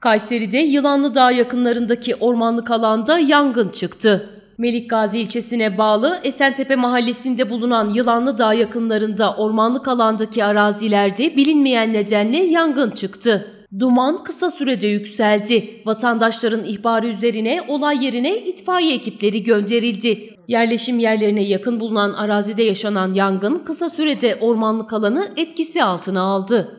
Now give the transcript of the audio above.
Kayseri'de Yılanlı Dağ yakınlarındaki ormanlık alanda yangın çıktı. Melikgazi ilçesine bağlı Esentepe mahallesinde bulunan Yılanlı Dağ yakınlarında ormanlık alandaki arazilerde bilinmeyen nedenle yangın çıktı. Duman kısa sürede yükseldi. Vatandaşların ihbarı üzerine olay yerine itfaiye ekipleri gönderildi. Yerleşim yerlerine yakın bulunan arazide yaşanan yangın kısa sürede ormanlık alanı etkisi altına aldı.